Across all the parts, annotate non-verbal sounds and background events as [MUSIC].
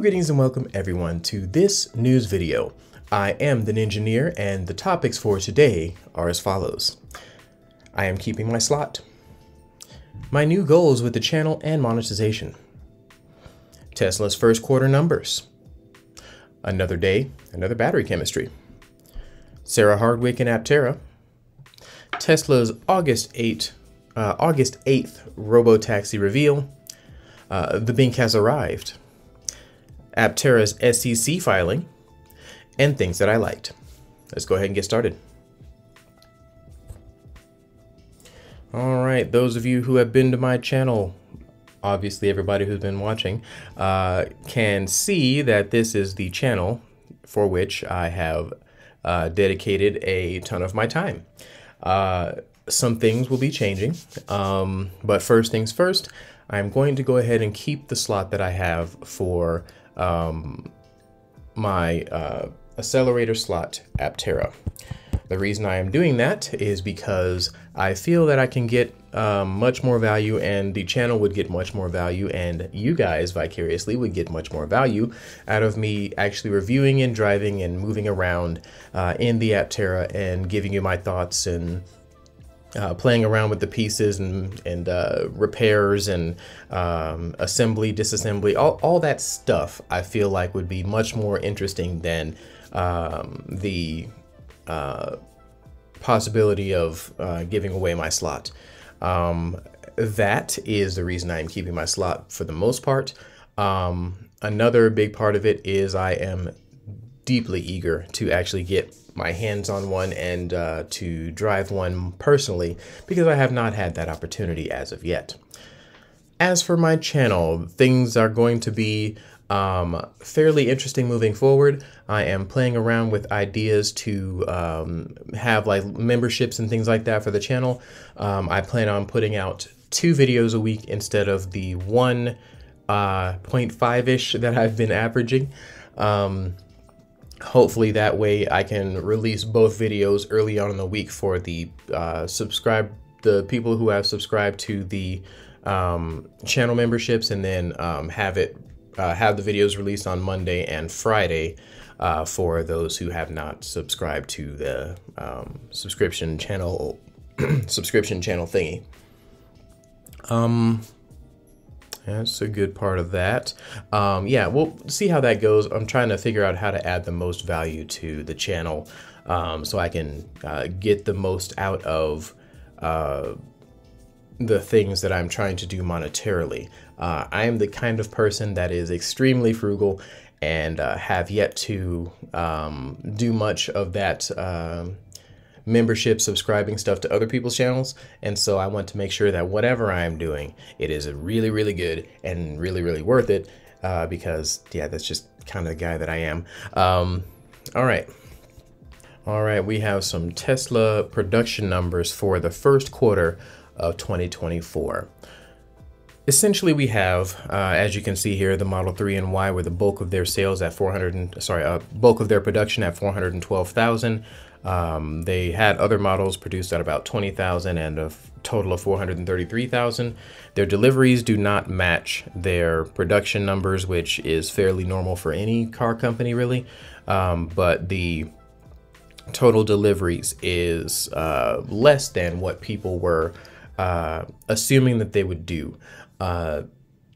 Greetings, and welcome everyone to this news video. I am the Ninjineer, and the topics for today are as follows. I am keeping my slot. My new goals with the channel and monetization. Tesla's first quarter numbers. Another day, another battery chemistry. Sarah Hardwick and Aptera. Tesla's August 8, uh, August 8th robo-taxi reveal. Uh, the Bink has arrived. Aptera's SEC filing, and things that I liked. Let's go ahead and get started. All right, those of you who have been to my channel, obviously everybody who's been watching, uh, can see that this is the channel for which I have uh, dedicated a ton of my time. Uh, some things will be changing, um, but first things first, I'm going to go ahead and keep the slot that I have for um, my uh, accelerator slot Aptera. The reason I am doing that is because I feel that I can get um, much more value and the channel would get much more value and you guys vicariously would get much more value out of me actually reviewing and driving and moving around uh, in the Aptera and giving you my thoughts and uh, playing around with the pieces and, and uh, repairs and um, assembly, disassembly, all, all that stuff I feel like would be much more interesting than um, the uh, possibility of uh, giving away my slot. Um, that is the reason I'm keeping my slot for the most part. Um, another big part of it is I am deeply eager to actually get my hands on one and uh, to drive one personally because I have not had that opportunity as of yet. As for my channel, things are going to be um, fairly interesting moving forward. I am playing around with ideas to um, have like memberships and things like that for the channel. Um, I plan on putting out two videos a week instead of the one uh, 0.5-ish that I've been averaging. Um, hopefully that way I can release both videos early on in the week for the uh, subscribe the people who have subscribed to the um, channel memberships and then um, have it uh, have the videos released on Monday and Friday uh, for those who have not subscribed to the um, subscription channel [CLEARS THROAT] subscription channel thingy. Um, that's a good part of that. Um, yeah, we'll see how that goes. I'm trying to figure out how to add the most value to the channel um, so I can uh, get the most out of uh, the things that I'm trying to do monetarily. Uh, I am the kind of person that is extremely frugal and uh, have yet to um, do much of that um, membership subscribing stuff to other people's channels. And so I want to make sure that whatever I'm doing, it is really, really good and really, really worth it uh, because, yeah, that's just kind of the guy that I am. Um, all right. All right, we have some Tesla production numbers for the first quarter of 2024. Essentially, we have, uh, as you can see here, the Model 3 and Y were the bulk of their sales at 400, and, sorry, uh, bulk of their production at 412,000. Um, they had other models produced at about 20,000 and a total of 433,000. Their deliveries do not match their production numbers, which is fairly normal for any car company, really. Um, but the total deliveries is uh, less than what people were uh, assuming that they would do. Uh,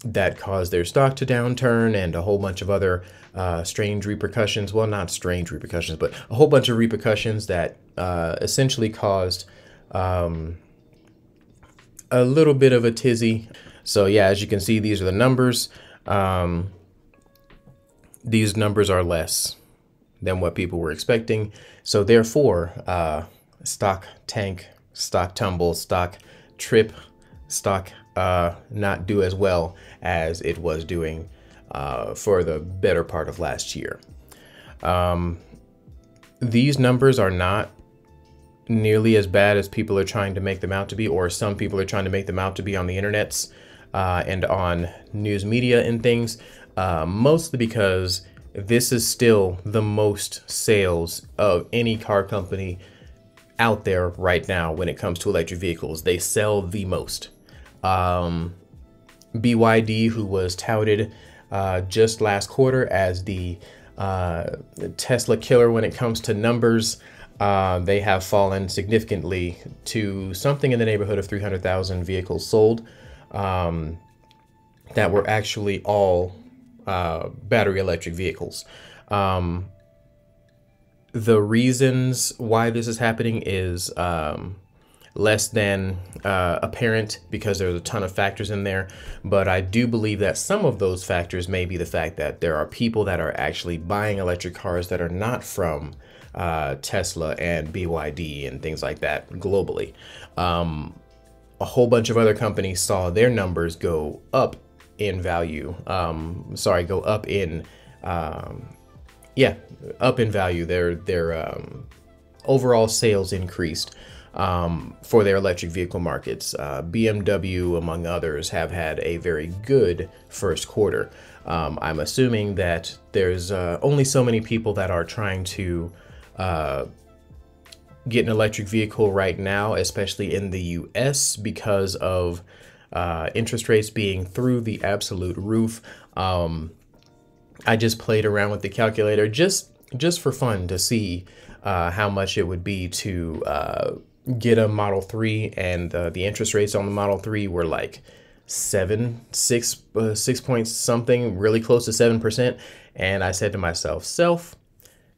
that caused their stock to downturn and a whole bunch of other uh, strange repercussions. Well, not strange repercussions, but a whole bunch of repercussions that uh, essentially caused um, a little bit of a tizzy. So yeah, as you can see, these are the numbers. Um, these numbers are less than what people were expecting. So therefore, uh, stock tank, stock tumble, stock trip, stock uh, not do as well as it was doing uh, for the better part of last year. Um, these numbers are not nearly as bad as people are trying to make them out to be, or some people are trying to make them out to be on the internets uh, and on news media and things, uh, mostly because this is still the most sales of any car company out there right now when it comes to electric vehicles. They sell the most. Um, BYD, who was touted uh, just last quarter as the uh, Tesla killer when it comes to numbers. Uh, they have fallen significantly to something in the neighborhood of 300,000 vehicles sold um, that were actually all uh, battery electric vehicles. Um, the reasons why this is happening is um, less than uh, apparent because there's a ton of factors in there. But I do believe that some of those factors may be the fact that there are people that are actually buying electric cars that are not from uh, Tesla and BYD and things like that globally. Um, a whole bunch of other companies saw their numbers go up in value. Um, sorry, go up in um, yeah, up in value. Their their um, overall sales increased um, for their electric vehicle markets. Uh, BMW, among others, have had a very good first quarter. Um, I'm assuming that there's uh, only so many people that are trying to uh, get an electric vehicle right now, especially in the US, because of uh, interest rates being through the absolute roof. Um, I just played around with the calculator just just for fun to see uh, how much it would be to uh, get a Model 3 and uh, the interest rates on the Model 3 were like seven, six, uh, six points something, really close to 7%. And I said to myself, self,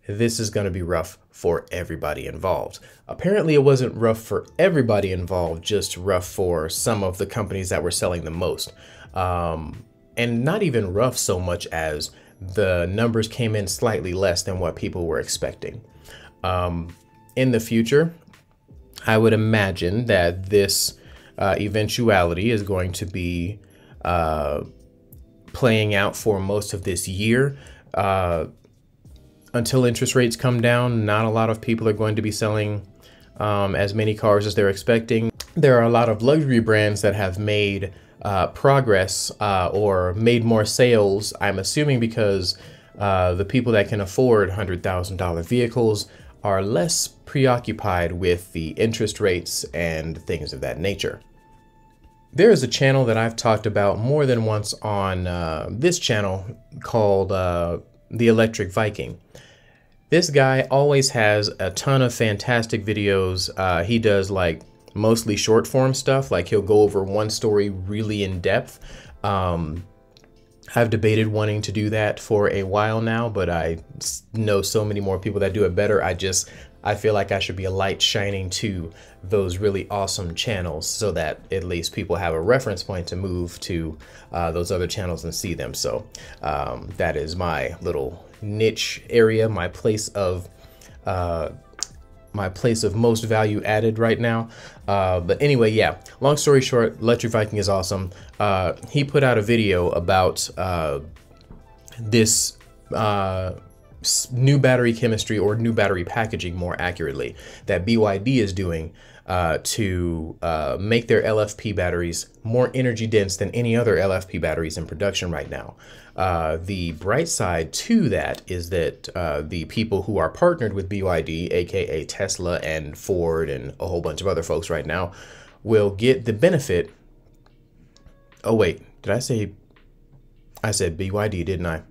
this is going to be rough for everybody involved. Apparently, it wasn't rough for everybody involved, just rough for some of the companies that were selling the most. Um, and not even rough so much as the numbers came in slightly less than what people were expecting. Um, in the future, I would imagine that this uh, eventuality is going to be uh, playing out for most of this year. Uh, until interest rates come down, not a lot of people are going to be selling um, as many cars as they're expecting. There are a lot of luxury brands that have made uh, progress uh, or made more sales, I'm assuming because uh, the people that can afford $100,000 vehicles are less preoccupied with the interest rates and things of that nature. There is a channel that I've talked about more than once on uh, this channel called uh, The Electric Viking. This guy always has a ton of fantastic videos. Uh, he does like mostly short form stuff, like he'll go over one story really in depth. Um, I've debated wanting to do that for a while now, but I know so many more people that do it better. I just I feel like I should be a light shining to those really awesome channels so that at least people have a reference point to move to uh, those other channels and see them. So um, that is my little niche area, my place of uh, my place of most value added right now. Uh, but anyway, yeah, long story short, Electric Viking is awesome. Uh, he put out a video about uh, this uh, new battery chemistry or new battery packaging, more accurately, that BYD is doing uh, to uh, make their LFP batteries more energy dense than any other LFP batteries in production right now. Uh, the bright side to that is that uh, the people who are partnered with BYD, aka Tesla and Ford and a whole bunch of other folks right now, will get the benefit. Oh, wait, did I say? I said BYD, didn't I?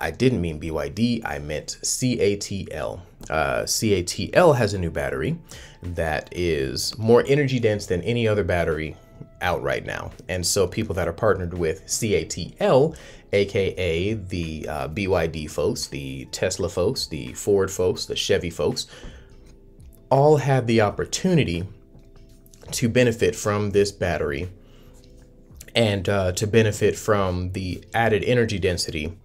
I didn't mean BYD, I meant CATL. Uh, CATL has a new battery that is more energy dense than any other battery out right now. And so people that are partnered with CATL, aka the uh, BYD folks, the Tesla folks, the Ford folks, the Chevy folks, all have the opportunity to benefit from this battery and uh, to benefit from the added energy density.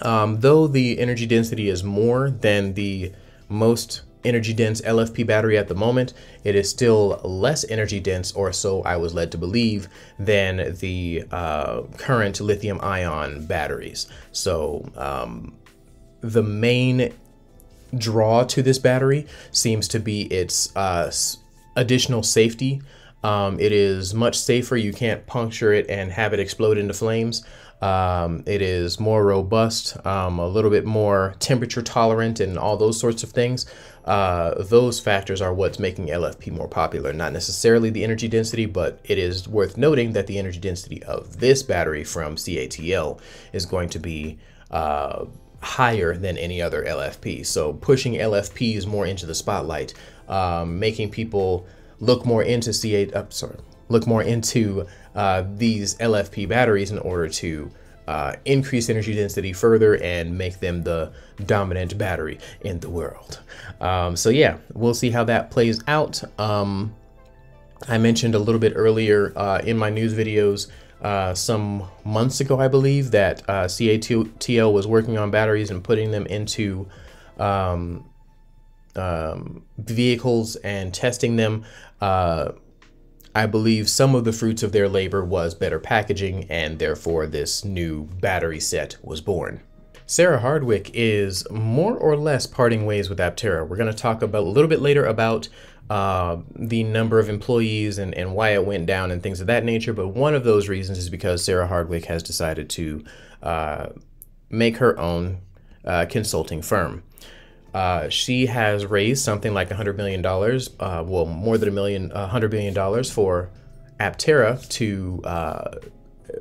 Um, though the energy density is more than the most energy dense LFP battery at the moment, it is still less energy dense, or so I was led to believe, than the uh, current lithium ion batteries. So um, the main draw to this battery seems to be its uh, additional safety Um, it is much safer. You can't puncture it and have it explode into flames. Um, it is more robust, um, a little bit more temperature tolerant, and all those sorts of things. Uh, those factors are what's making LFP more popular. Not necessarily the energy density, but it is worth noting that the energy density of this battery from CATL is going to be uh, higher than any other LFP. So pushing LFPs more into the spotlight, um, making people look more into CA. Uh, sorry, look more into uh, these LFP batteries in order to uh, increase energy density further and make them the dominant battery in the world. Um, so yeah, we'll see how that plays out. Um, I mentioned a little bit earlier uh, in my news videos uh, some months ago, I believe, that uh, CATL was working on batteries and putting them into um, um vehicles and testing them. I believe some of the fruits of their labor was better packaging, and therefore this new battery set was born. Sarah Hardwick is more or less parting ways with Aptera. We're going to talk about a little bit later about uh, the number of employees and, and why it went down and things of that nature. But one of those reasons is because Sarah Hardwick has decided to uh, make her own uh, consulting firm. Uh, she has raised something like $100 million, uh, well, more than a million, $100 million for Aptera to uh,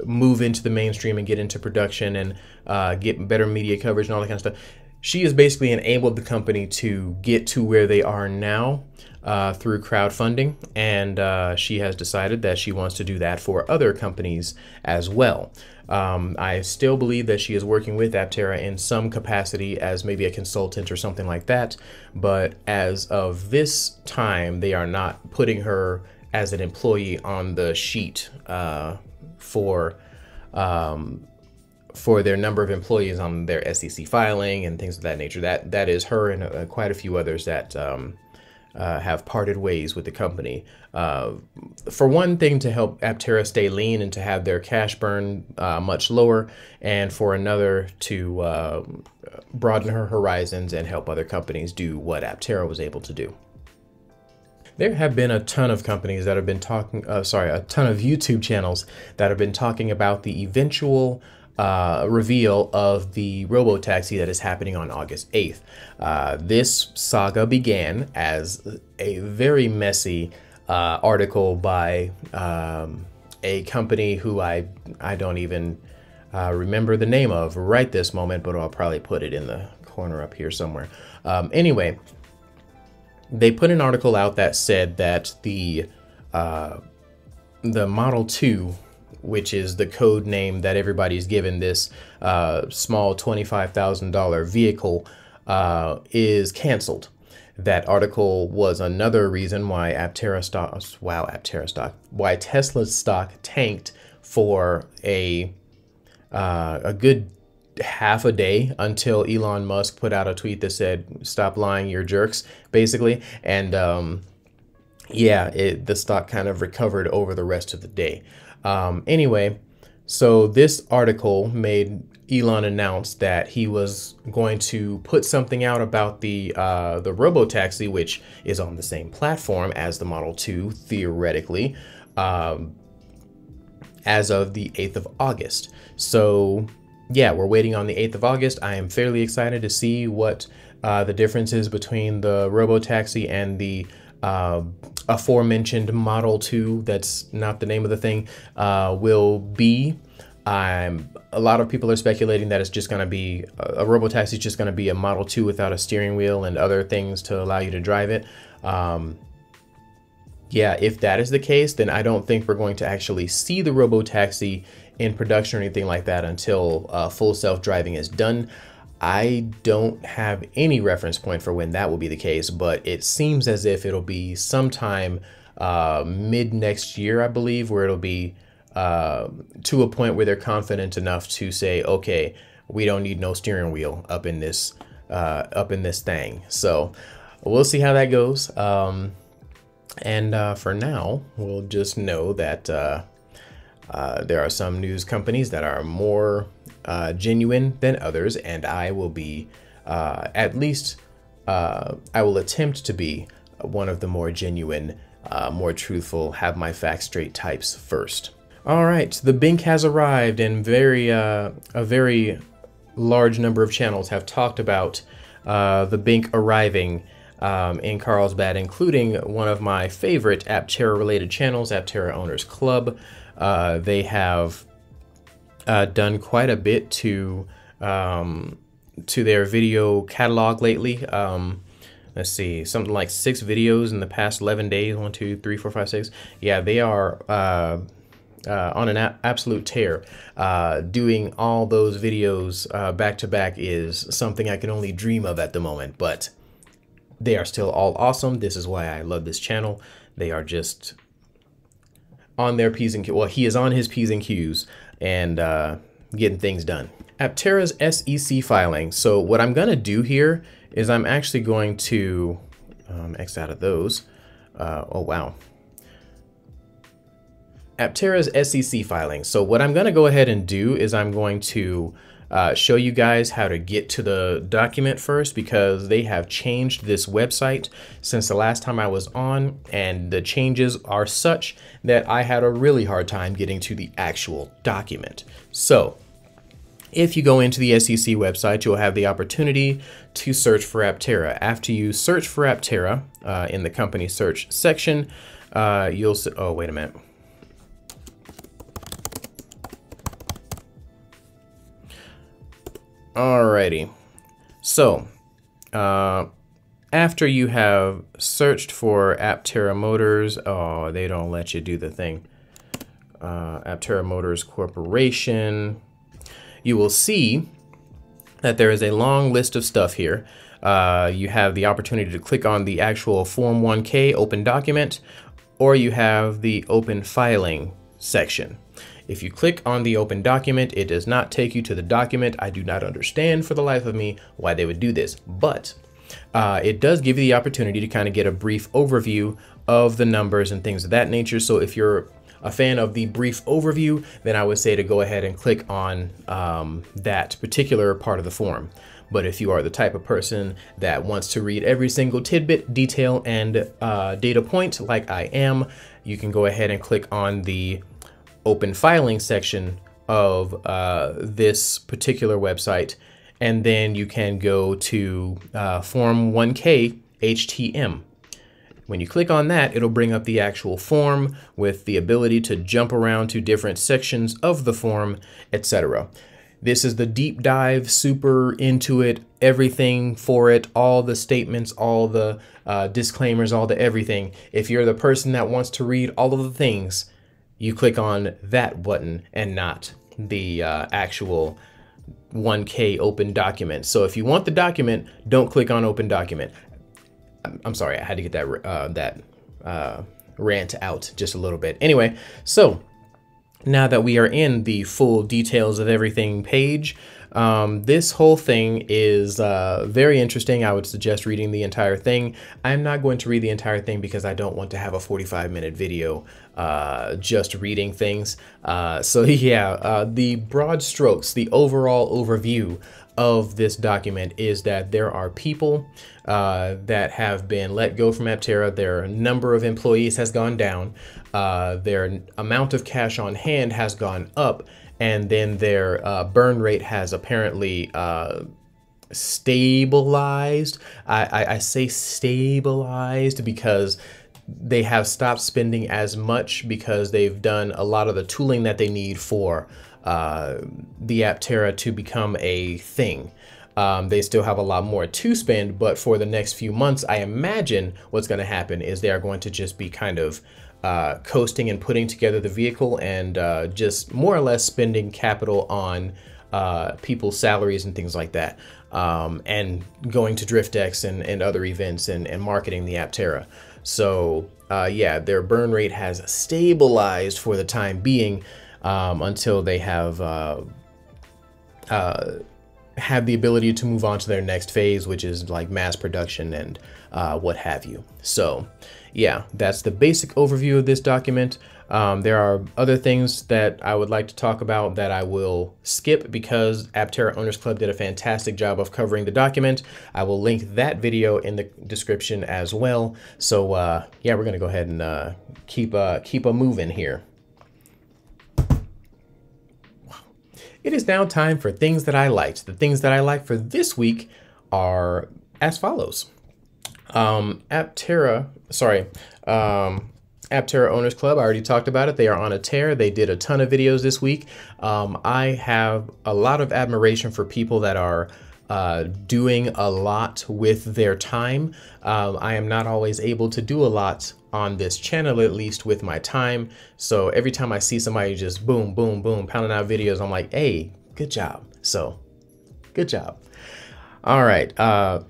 move into the mainstream and get into production and uh, get better media coverage and all that kind of stuff. She has basically enabled the company to get to where they are now uh, through crowdfunding, and uh, she has decided that she wants to do that for other companies as well. Um, I still believe that she is working with Aptera in some capacity as maybe a consultant or something like that, but as of this time, they are not putting her as an employee on the sheet uh, for um, for their number of employees on their SEC filing and things of that nature. That that is her and uh, quite a few others that um, uh, have parted ways with the company. Uh, for one thing, to help Aptera stay lean and to have their cash burn uh, much lower, and for another to uh, broaden her horizons and help other companies do what Aptera was able to do. There have been a ton of companies that have been talking, uh, sorry, a ton of YouTube channels that have been talking about the eventual uh, reveal of the robo taxi that is happening on August 8th. Uh, this saga began as a very messy uh, article by um, a company who I I don't even uh, remember the name of right this moment, but I'll probably put it in the corner up here somewhere. Um, anyway, they put an article out that said that the uh, the Model 2, which is the code name that everybody's given this uh, small $25,000 vehicle, uh, is canceled. That article was another reason why Aptera stock, wow, Aptera stock, why Tesla's stock tanked for a uh, a good half a day until Elon Musk put out a tweet that said, "Stop lying, you're jerks," basically, and um, yeah, it, the stock kind of recovered over the rest of the day. Um, anyway, so this article made Elon announce that he was going to put something out about the uh, the robotaxi, which is on the same platform as the Model 2 theoretically, um, as of the 8th of August. So yeah, we're waiting on the 8th of August. I am fairly excited to see what uh, the difference is between the Robotaxi and the uh, aforementioned Model 2, that's not the name of the thing, uh, will be. Um, a lot of people are speculating that it's just going to be a, a Robotaxi is just going to be a Model 2 without a steering wheel and other things to allow you to drive it. Um, yeah, if that is the case, then I don't think we're going to actually see the Robotaxi in production or anything like that until uh, full self-driving is done. I don't have any reference point for when that will be the case, but it seems as if it'll be sometime uh, mid next year, I believe, where it'll be uh, to a point where they're confident enough to say, okay, we don't need no steering wheel up in this uh, up in this thing. So we'll see how that goes. Um, and uh, for now, we'll just know that uh, uh, there are some news companies that are more uh, genuine than others, and I will be uh, at least uh, I will attempt to be one of the more genuine uh, more truthful, have my facts straight types first. All right, the Bink has arrived, and very uh, a very large number of channels have talked about uh, the Bink arriving um, in Carlsbad, including one of my favorite Aptera related channels, Aptera Owners Club. Uh, they have uh, done quite a bit to um, to their video catalog lately. Um, let's see, something like six videos in the past 11 days. One, two, three, four, five, six. Yeah, they are uh, uh, on an absolute tear. Uh, doing all those videos uh, back to back is something I can only dream of at the moment, but they are still all awesome. This is why I love this channel. They are just on their P's and Q's. Well, he is on his P's and Q's and uh, getting things done. Aptera's SEC filing. So what I'm to do here is I'm actually going to um, X out of those. Uh, oh, wow. Aptera's SEC filing. So what I'm to go ahead and do is I'm going to uh, show you guys how to get to the document first because they have changed this website since the last time I was on and the changes are such that I had a really hard time getting to the actual document. So if you go into the SEC website, you'll have the opportunity to search for Aptera. After you search for Aptera uh, in the company search section, uh, you'll, oh, wait a minute. Alrighty. So, uh, after you have searched for Aptera Motors, oh, they don't let you do the thing. Uh, Aptera Motors Corporation, you will see that there is a long list of stuff here. Uh, you have the opportunity to click on the actual Form 1K open document, or you have the open filing section. If you click on the open document, it does not take you to the document. I do not understand for the life of me why they would do this, but uh, it does give you the opportunity to kind of get a brief overview of the numbers and things of that nature. So if you're a fan of the brief overview, then I would say to go ahead and click on um, that particular part of the form. But if you are the type of person that wants to read every single tidbit, detail, and uh, data point like I am, you can go ahead and click on the open filing section of uh, this particular website, and then you can go to uh, Form 1K HTM. When you click on that, it'll bring up the actual form with the ability to jump around to different sections of the form, etc. This is the deep dive, super into it, everything for it, all the statements, all the uh, disclaimers, all the everything. If you're the person that wants to read all of the things, you click on that button and not the uh, actual 1K open document. So if you want the document, don't click on open document. I'm sorry, I had to get that uh, that uh, rant out just a little bit. Anyway, so now that we are in the full details of everything page, um, this whole thing is uh, very interesting. I would suggest reading the entire thing. I'm not going to read the entire thing because I don't want to have a 45 minute video uh, just reading things. Uh, so [LAUGHS] yeah, uh, the broad strokes, the overall overview of this document is that there are people uh, that have been let go from Aptera. Their number of employees has gone down. Uh, their amount of cash on hand has gone up and then their uh, burn rate has apparently uh, stabilized. I, I, I, say stabilized because they have stopped spending as much because they've done a lot of the tooling that they need for uh, the Aptera to become a thing. Um, they still have a lot more to spend, but for the next few months, I imagine what's going to happen is they are going to just be kind of uh, coasting and putting together the vehicle and uh, just more or less spending capital on uh, people's salaries and things like that. Um, and going to DriftX and, and other events and, and marketing the Aptera. So uh, yeah, their burn rate has stabilized for the time being um, until they have uh, uh, have the ability to move on to their next phase, which is like mass production and what have you. So yeah, that's the basic overview of this document. Um, there are other things that I would like to talk about that I will skip because Aptera Owners Club did a fantastic job of covering the document. I will link that video in the description as well. So uh, yeah, we're gonna go ahead and uh, keep uh, keep a moving here. It is now time for things that I liked. The things that I like for this week are as follows. Um, Aptera, sorry, um, Aptera Owners Club, I already talked about it. They are on a tear. They did a ton of videos this week. Um, I have a lot of admiration for people that are uh, doing a lot with their time. Um, I am not always able to do a lot on this channel, at least with my time. So every time I see somebody just boom, boom, boom, pounding out videos, I'm like, hey, good job. So good job. All right. Uh,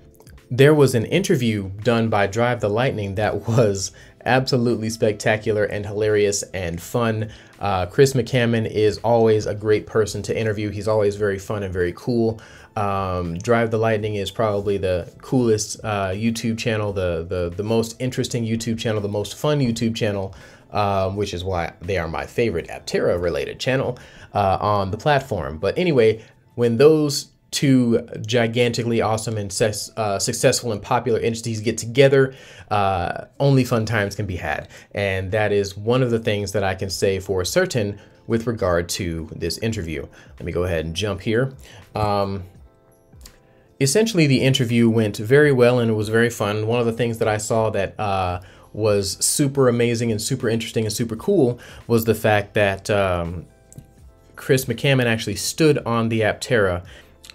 there was an interview done by Drive the Lightning that [LAUGHS] was absolutely spectacular and hilarious and fun. Uh, Chris McCammon is always a great person to interview. He's always very fun and very cool. Um, Drive the Lightning is probably the coolest uh, YouTube channel, the, the the most interesting YouTube channel, the most fun YouTube channel, um, which is why they are my favorite Aptera related channel uh, on the platform. But anyway, when those two gigantically awesome and uh, successful and popular entities get together, uh, only fun times can be had. And that is one of the things that I can say for certain with regard to this interview. Let me go ahead and jump here. Um, essentially, the interview went very well and it was very fun. One of the things that I saw that uh, was super amazing and super interesting and super cool was the fact that um, Chris McCammon actually stood on the Aptera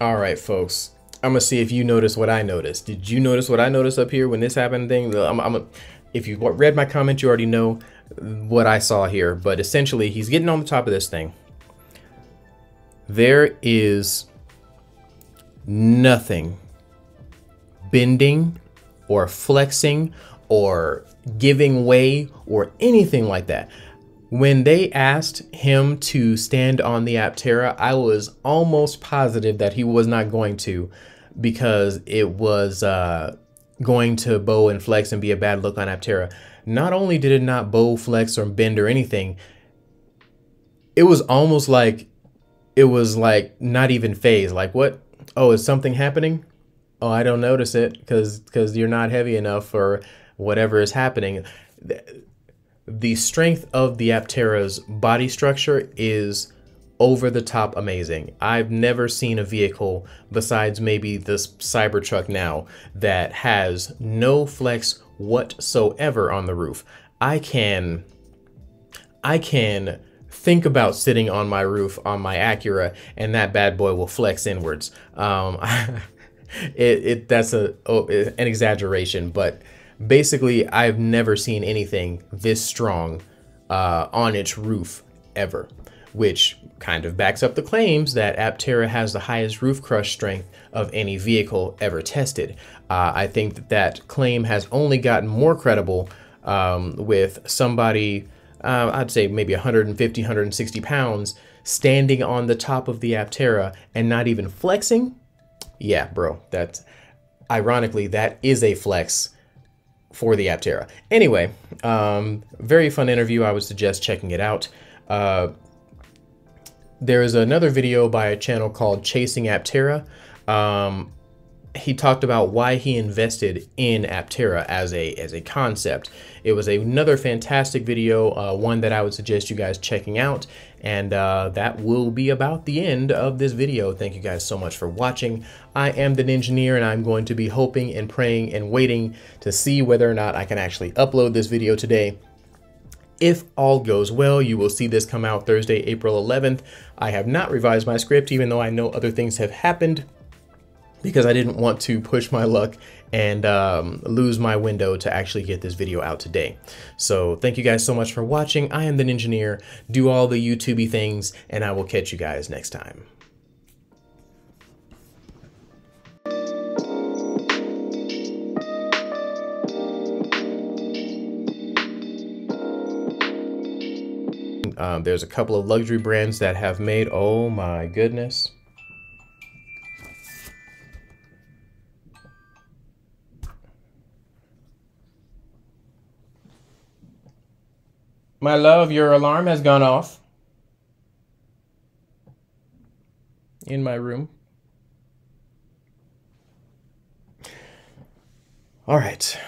all right, folks. I'm gonna see if you notice what I noticed. Did you notice what I noticed up here when this happened? Thing. I'm, I'm a, if you read my comment, you already know what I saw here. But essentially, he's getting on the top of this thing. There is nothing bending or flexing or giving way or anything like that. When they asked him to stand on the Aptera, I was almost positive that he was not going to because it was uh, going to bow and flex and be a bad look on Aptera. Not only did it not bow, flex, or bend or anything, it was almost like it was like not even phase. Like what? Oh, is something happening? Oh, I don't notice it because because you're not heavy enough or whatever is happening the strength of the Aptera's body structure is over the top amazing. I've never seen a vehicle besides maybe this Cybertruck now that has no flex whatsoever on the roof. I can I can think about sitting on my roof on my Acura and that bad boy will flex inwards. Um, [LAUGHS] it, it that's a oh, an exaggeration, but basically, I've never seen anything this strong uh, on its roof ever, which kind of backs up the claims that Aptera has the highest roof crush strength of any vehicle ever tested. Uh, I think that that claim has only gotten more credible um, with somebody, uh, I'd say maybe 150, 160 pounds, standing on the top of the Aptera and not even flexing. Yeah, bro, that's ironically, that is a flex for the Aptera. Anyway, um, very fun interview. I would suggest checking it out. Uh, there is another video by a channel called Chasing Aptera. Um, he talked about why he invested in Aptera as a as a concept. It was another fantastic video, uh, one that I would suggest you guys checking out. And uh, that will be about the end of this video. Thank you guys so much for watching. I am the Ninjineer, and I'm going to be hoping and praying and waiting to see whether or not I can actually upload this video today. If all goes well, you will see this come out Thursday, April 11th. I have not revised my script, even though I know other things have happened because I didn't want to push my luck and um, lose my window to actually get this video out today. So thank you guys so much for watching. I am the Ninjineer. Do all the YouTubey things, and I will catch you guys next time. Um, there's a couple of luxury brands that have made, oh my goodness. My love, your alarm has gone off. In my room. All right.